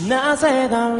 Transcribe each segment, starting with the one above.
なぜだ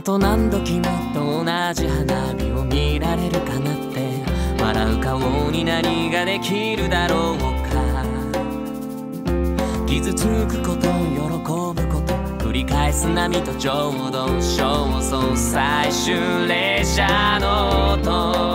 あと何度君と同じ花火を見られるかなって。笑う顔に何ができるだろうか。傷つくこと喜ぶこと繰り返す波とちょうど焦燥最終列車の音。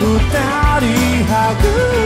二人はぐ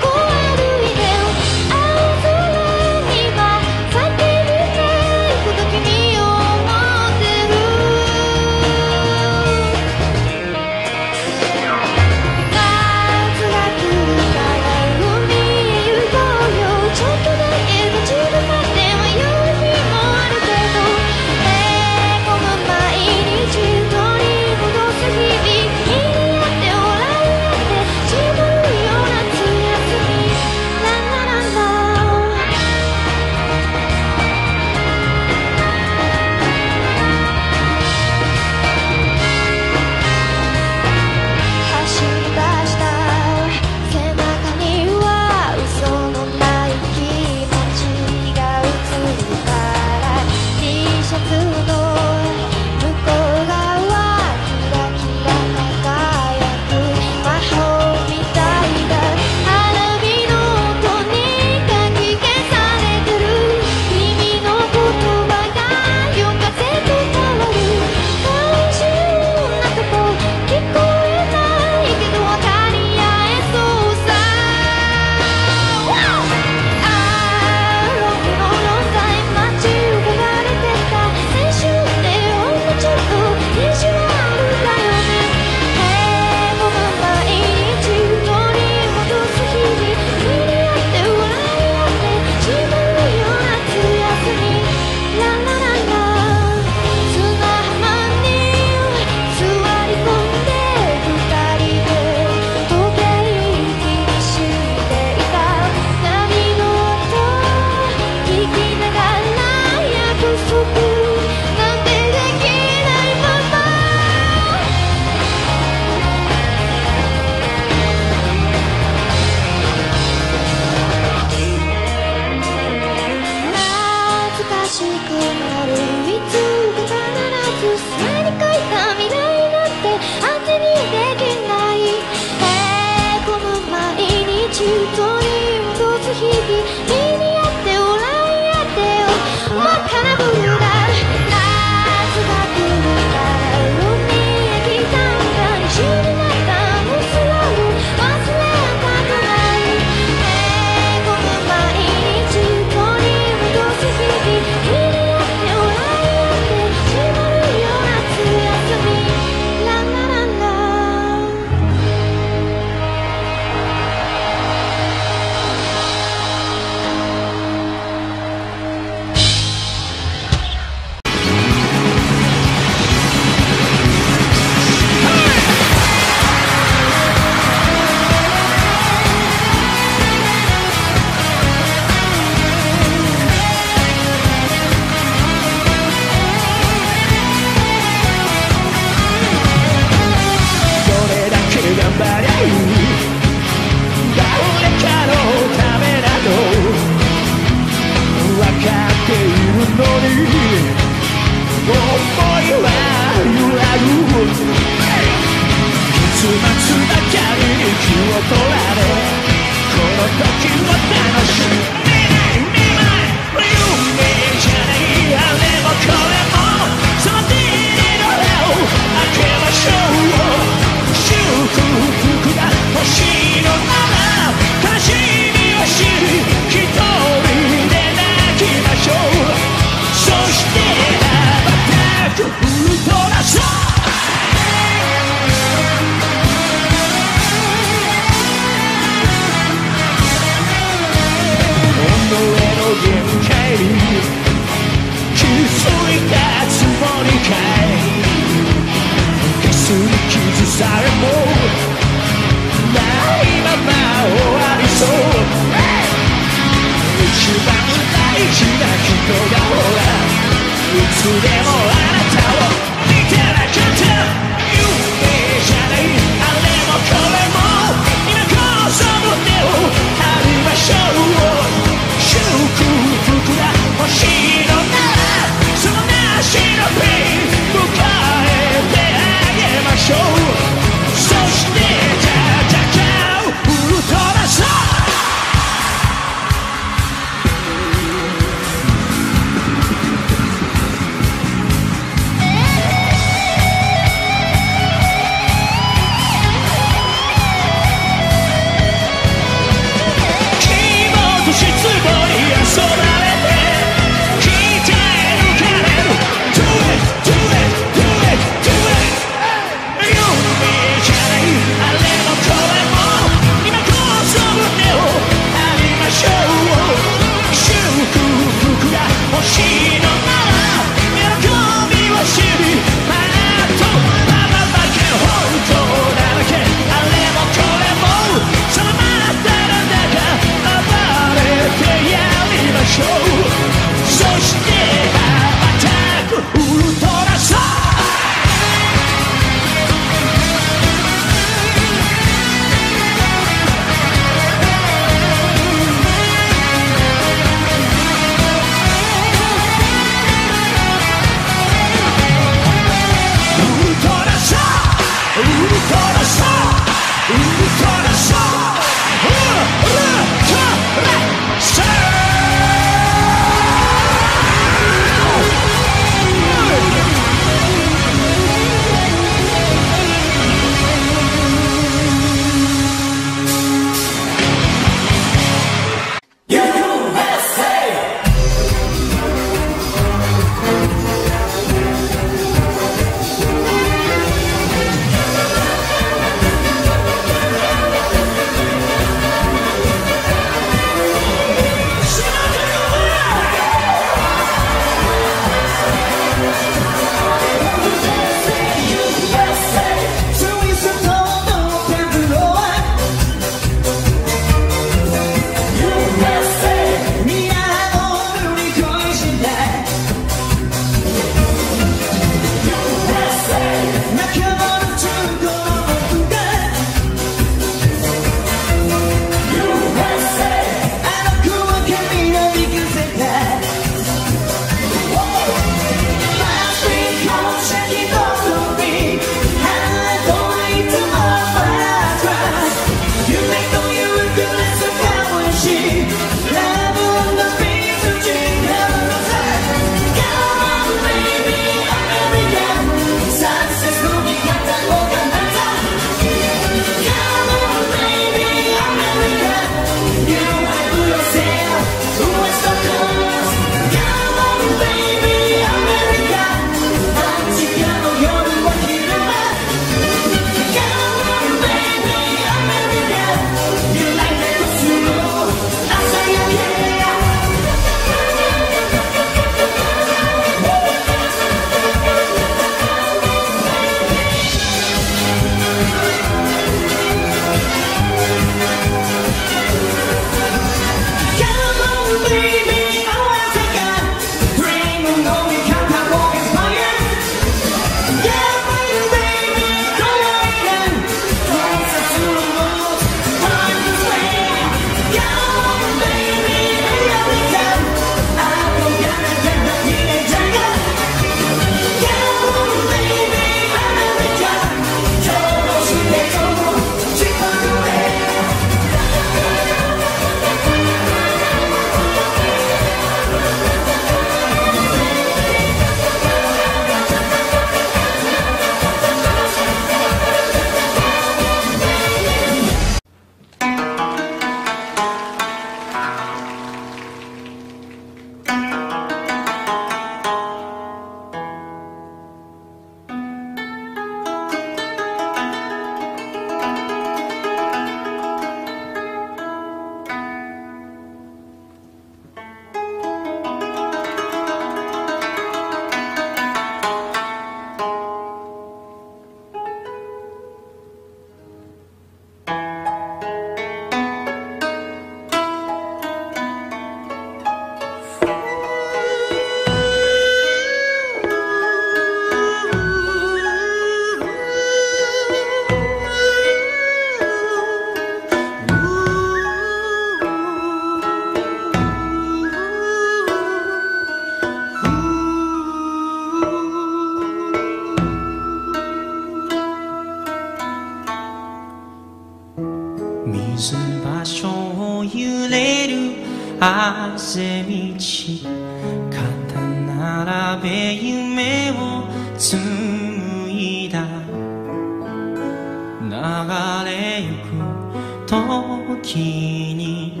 れゆく時に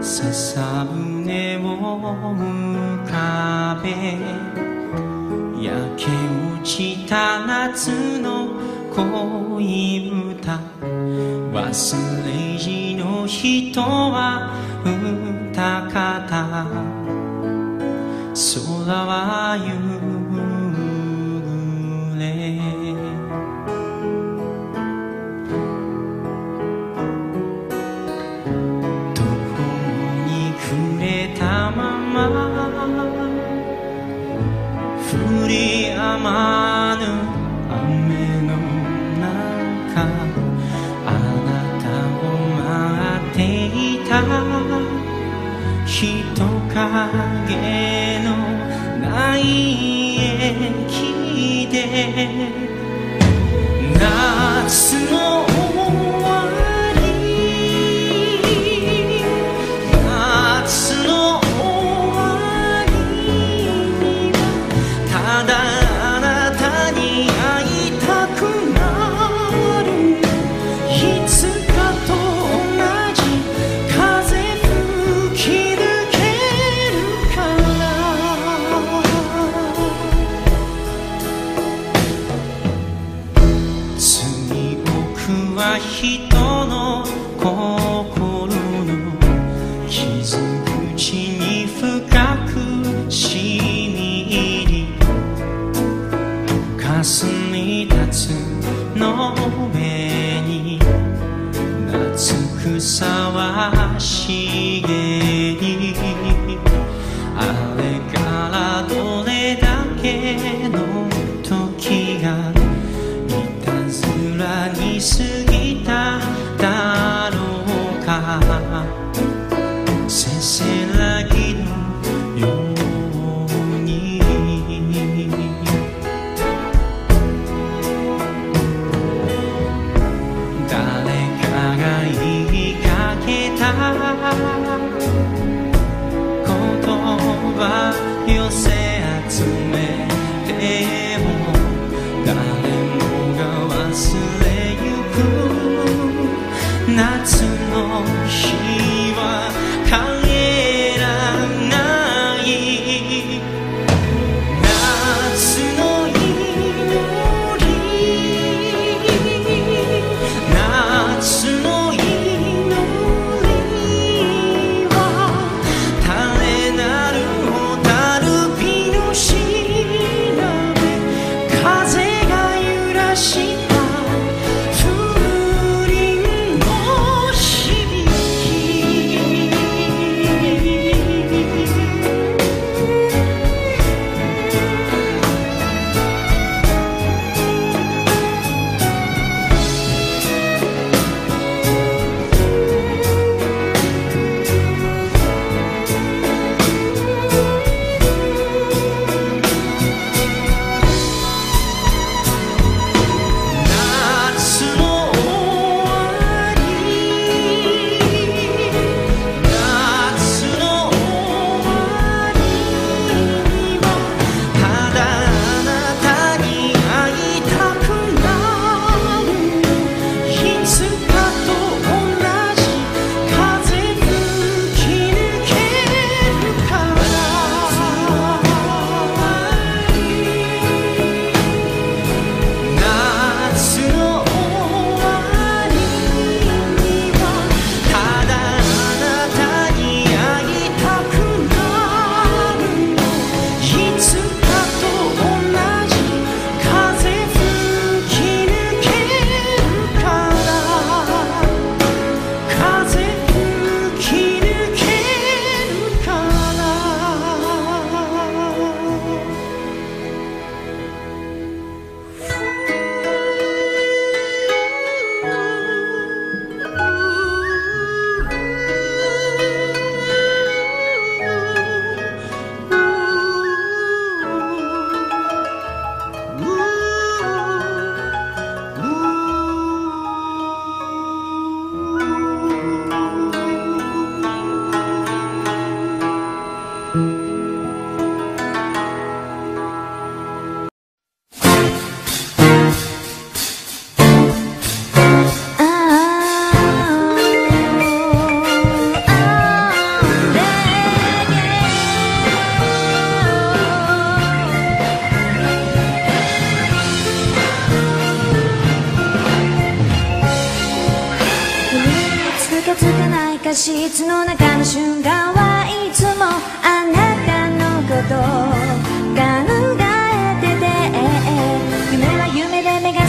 笹舟を浮かべ焼け落ちた夏の恋歌忘れじの人は歌方。空は夕まぬ雨の中あなたを待っていた。人影のない駅で夏の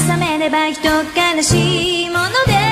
覚めれば人悲しいもので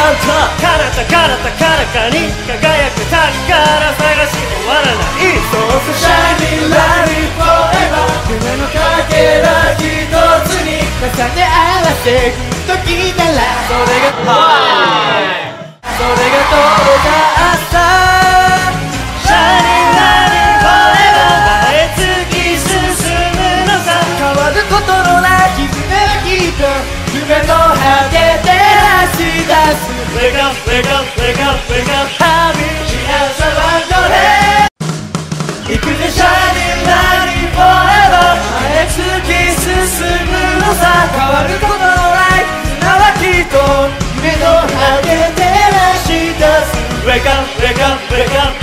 ハンター彼方彼方彼方に輝く滝から探し終わらない。そうさ Shining Light Forever 夢のかけら一つに重ね合わせてく時ならそれがそれが届かった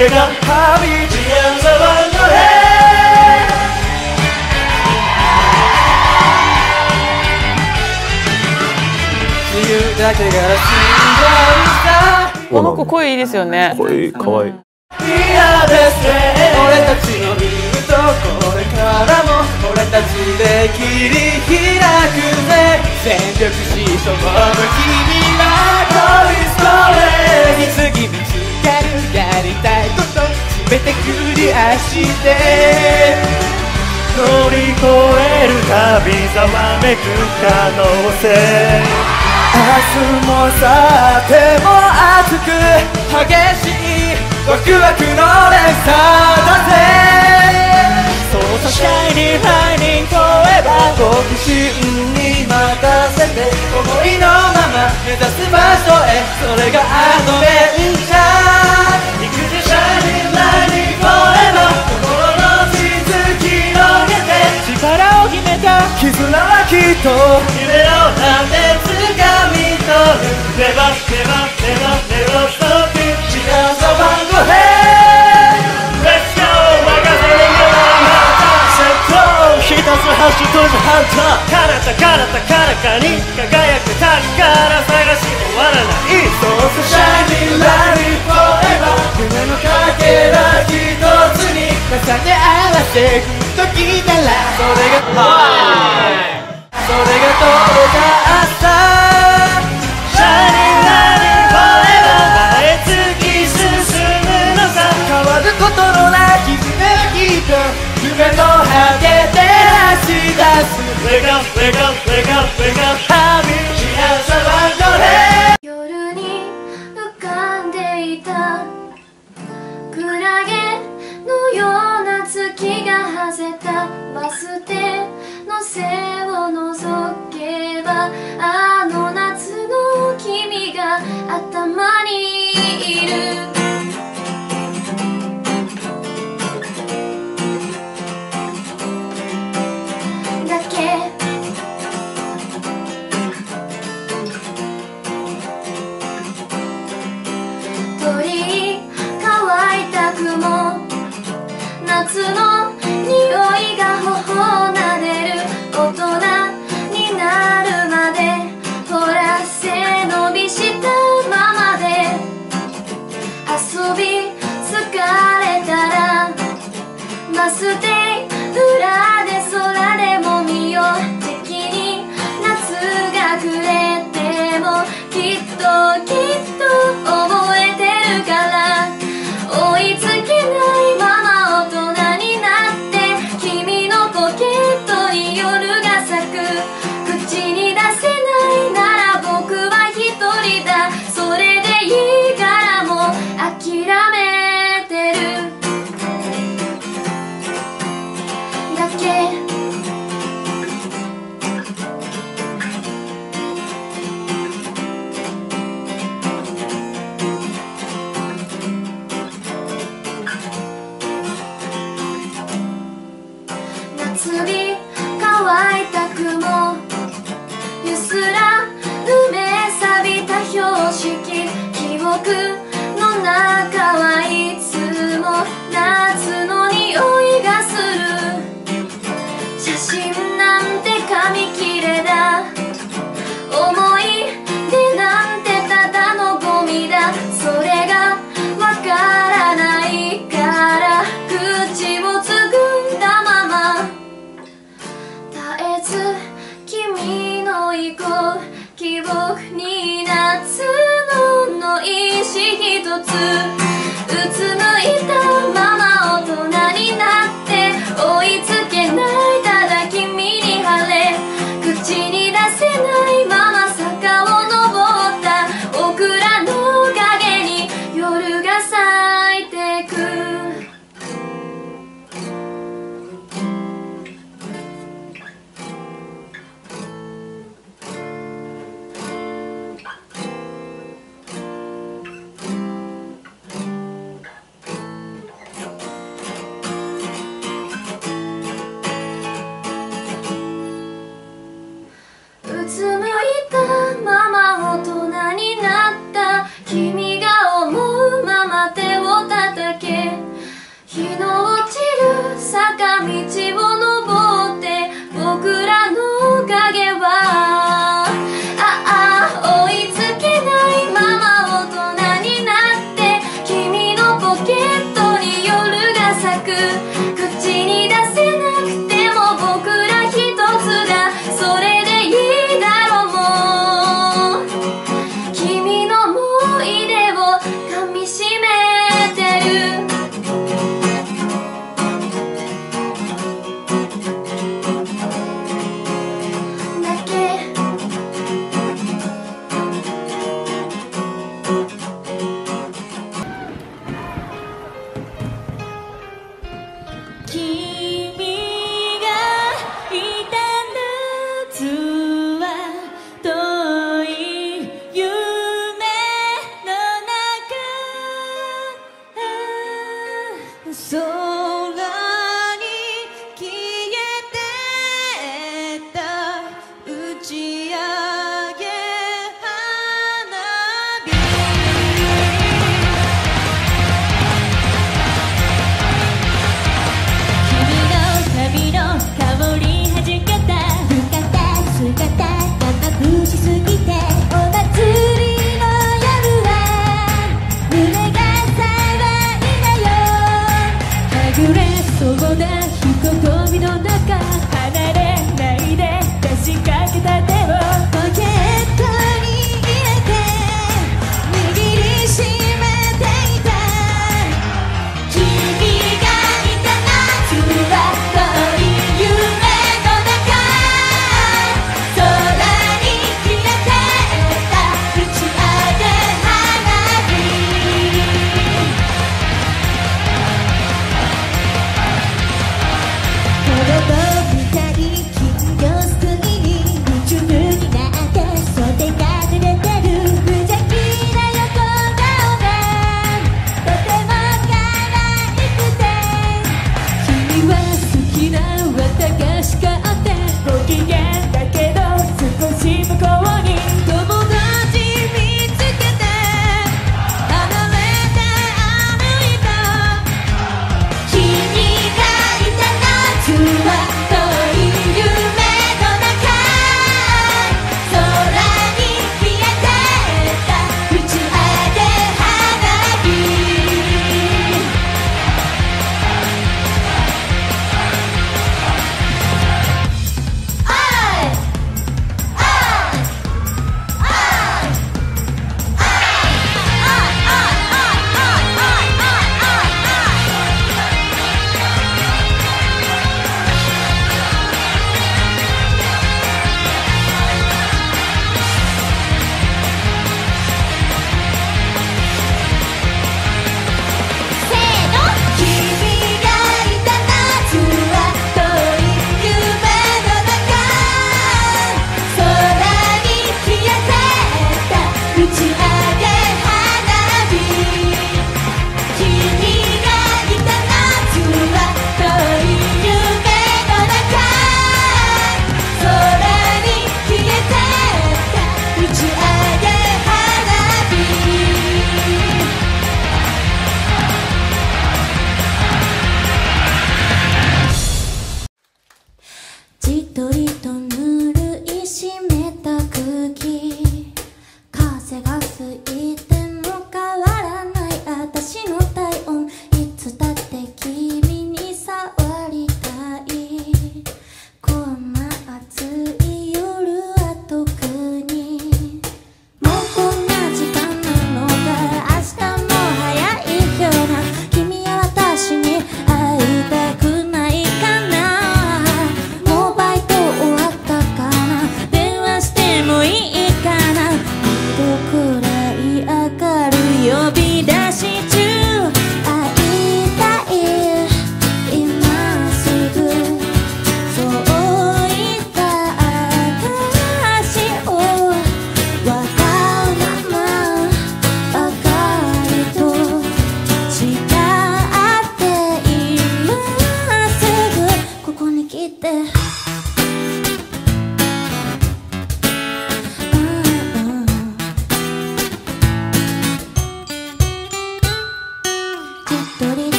wake up, wake up ハビ幸せはどれ自由だけが死んじゃうさこの子声いいですよね。声かわいい。嫌ですね俺たちのルートこれからも俺たちで切り開くぜ。全力疾走も君は恋ストーリーに次見つける。やりたいこと全てクリアして乗り越えるたびざわめく可能性。明日もさても熱く激しいワクワクのレッサーだぜ。そうさシャイニーライニングフォーエバー好奇心に任せて思いのまま目指す場所へ。それがアドベンチャきっと夢をなんで掴み取る Never, never, never, never stop it 幸せ番号へ Let's go 任せてよ一つ走とじハンター。彼方彼方彼方に輝く宝探し終わらないそうさ Shining Light Forever 夢のかけら一つに重ね合わせく時ならそれがそれが届く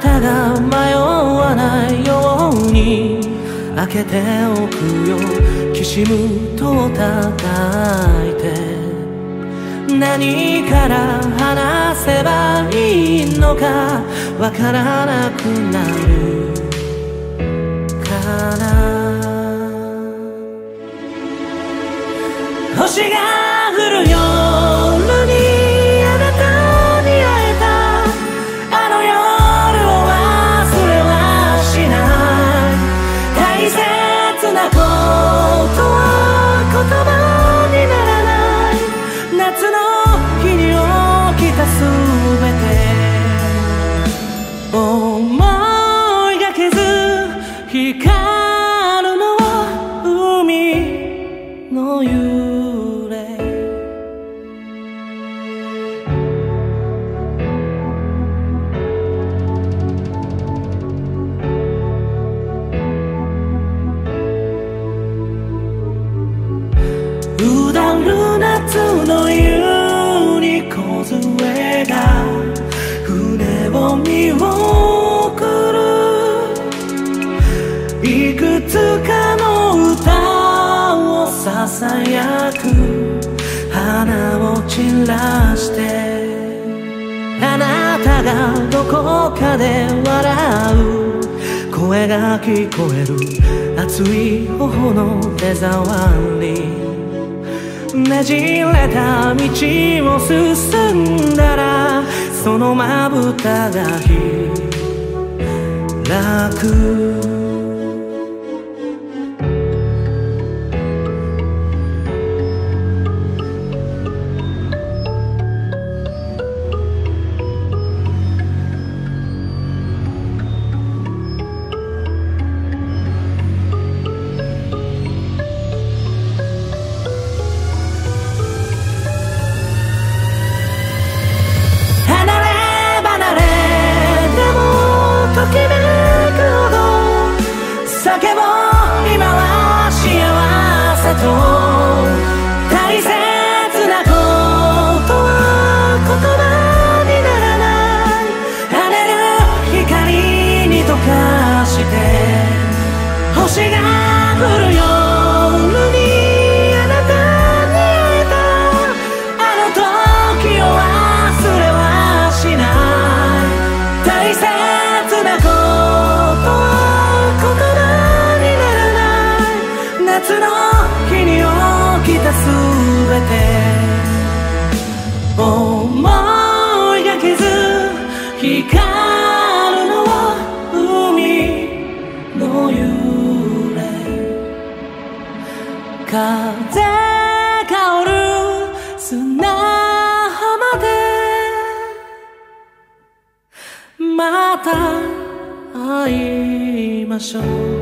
たが迷わないように開けておくよ。きしむと叩いて。何から話せばいいのかわからなくなる。から星が廊下で笑う声が聞こえる熱い頬の手触りねじれた道を進んだらそのまぶたが開く。会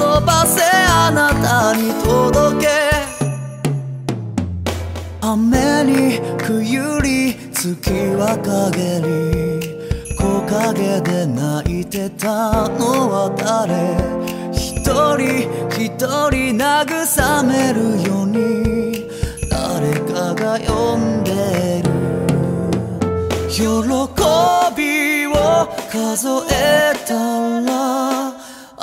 遊ばせあなたに届け。雨に冬に月は陰り木陰で泣いてたのは誰？一人一人慰めるように誰かが呼んでる。喜びを数えたら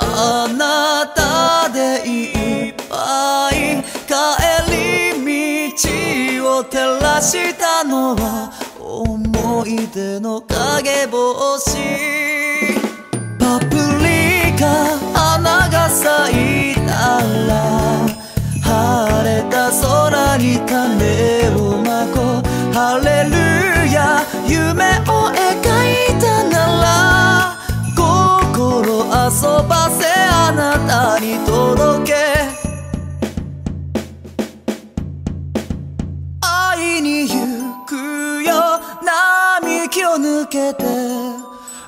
あなたたでいっぱい帰り道を照らしたのは思い出の影帽子パプリカ花が咲いたら晴れた空に種をまこうハレルヤ夢を描いたな遊ばせあなたに届け愛いに行くよ並木を抜けて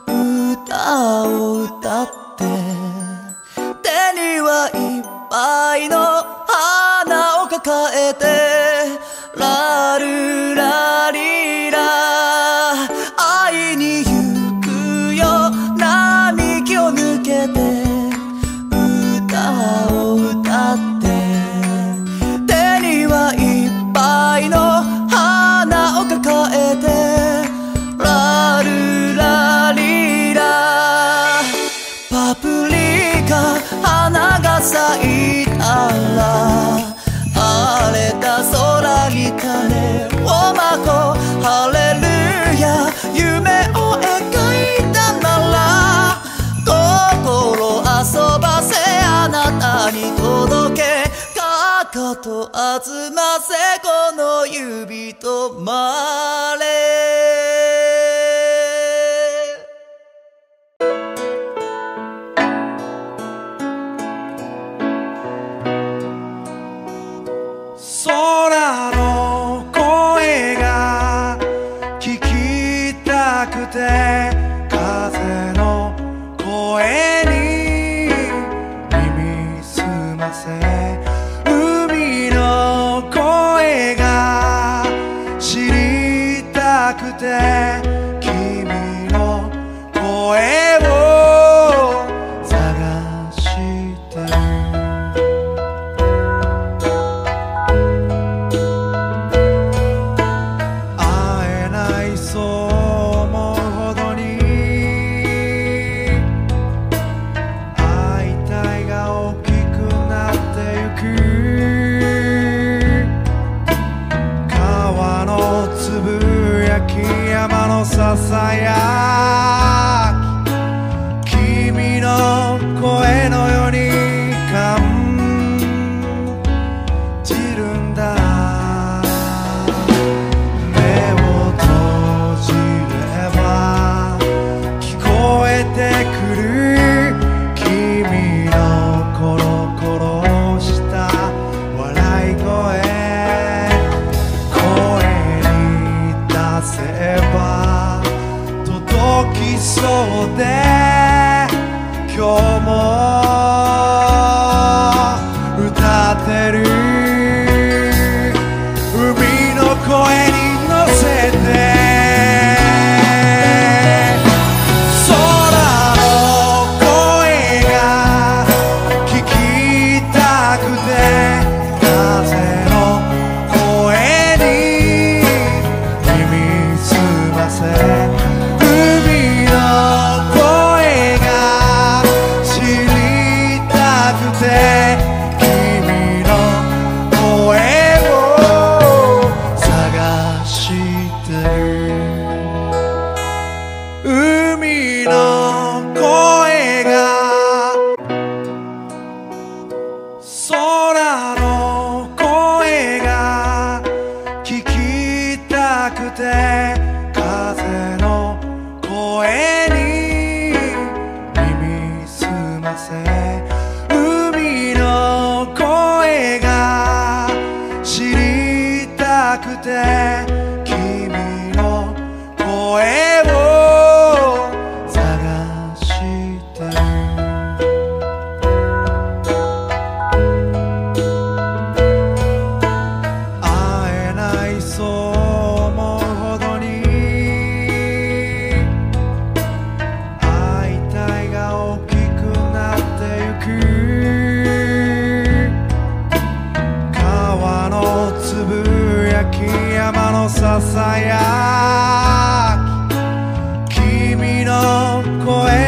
歌を歌って手にはいっぱいの花を抱えてラルラ指とま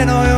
bueno